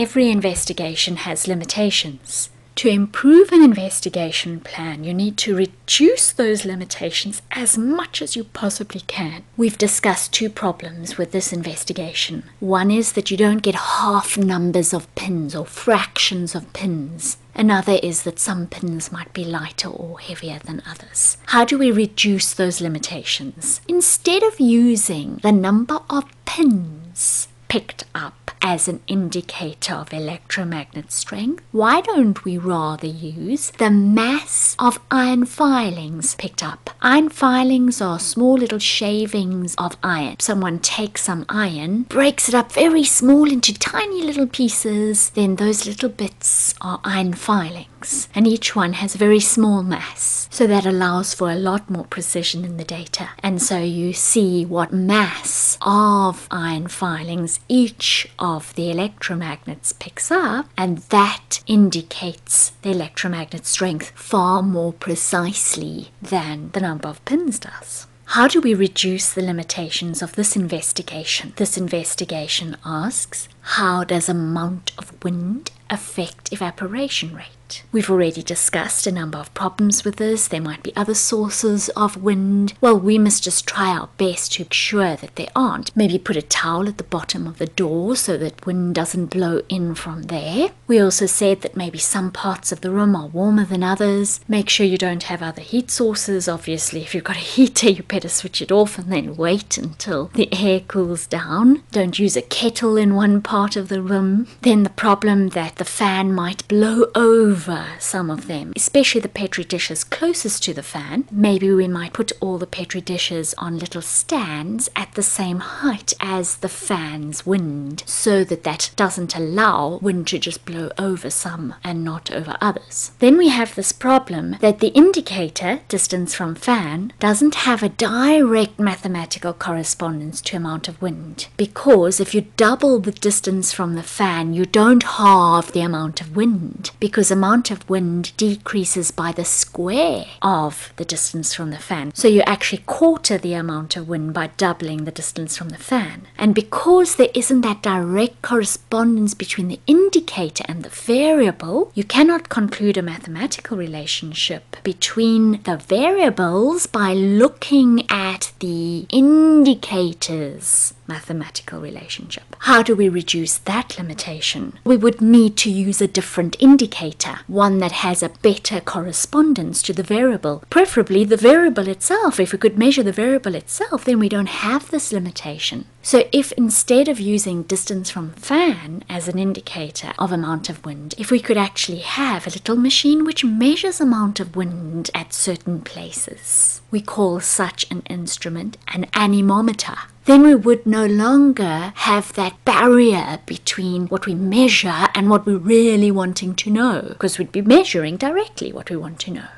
Every investigation has limitations. To improve an investigation plan, you need to reduce those limitations as much as you possibly can. We've discussed two problems with this investigation. One is that you don't get half numbers of pins or fractions of pins. Another is that some pins might be lighter or heavier than others. How do we reduce those limitations? Instead of using the number of pins picked up as an indicator of electromagnet strength, why don't we rather use the mass of iron filings picked up? Iron filings are small little shavings of iron. Someone takes some iron, breaks it up very small into tiny little pieces, then those little bits are iron filings, and each one has a very small mass, so that allows for a lot more precision in the data. And so you see what mass of iron filings each of the electromagnets picks up, and that indicates the electromagnet strength far more precisely than the number of pins does. How do we reduce the limitations of this investigation? This investigation asks how does amount of wind affect evaporation rate? We've already discussed a number of problems with this. There might be other sources of wind. Well, we must just try our best to ensure that there aren't. Maybe put a towel at the bottom of the door so that wind doesn't blow in from there. We also said that maybe some parts of the room are warmer than others. Make sure you don't have other heat sources. Obviously, if you've got a heater, you better switch it off and then wait until the air cools down. Don't use a kettle in one part of the room. Then the problem that the fan might blow over some of them, especially the petri dishes closest to the fan. Maybe we might put all the petri dishes on little stands at the same height as the fan's wind so that that doesn't allow wind to just blow over some and not over others. Then we have this problem that the indicator, distance from fan, doesn't have a direct mathematical correspondence to amount of wind because if you double the distance from the fan, you don't halve the amount of wind because amount of wind decreases by the square of the distance from the fan. So you actually quarter the amount of wind by doubling the distance from the fan. And because there isn't that direct correspondence between the indicator and the variable, you cannot conclude a mathematical relationship between the variables by looking at the indicators mathematical relationship. How do we reduce that limitation? We would need to use a different indicator, one that has a better correspondence to the variable, preferably the variable itself. If we could measure the variable itself, then we don't have this limitation. So if instead of using distance from fan as an indicator of amount of wind, if we could actually have a little machine which measures amount of wind at certain places, we call such an instrument an anemometer then we would no longer have that barrier between what we measure and what we're really wanting to know, because we'd be measuring directly what we want to know.